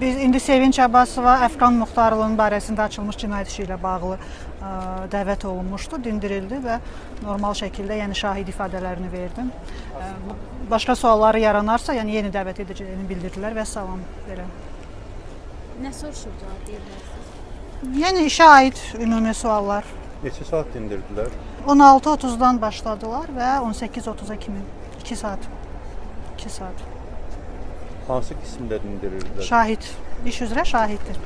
Biz indi Sevinç Abbasova Əfqan Muxtarlığının barəsində açılmış cinayət işi ilə bağlı ə, dəvət olunmuşdu, dindirildi və normal şəkildə, yəni şahid ifadələrini verdim. Ə, Başqa sualları yaranarsa, yəni yeni dəvət edəcəyini bildirdilər və salam belə. Nə soruşurdular deyirlər siz? Yəni işə aid ümumi suallar Neçə saat dindirdilər? 16:30-dan başladılar və 18:30-a kimi 2 saat. 2 saat. Hansı qismdə dindirirdilər? Şahid, iş üzrə şahiddir.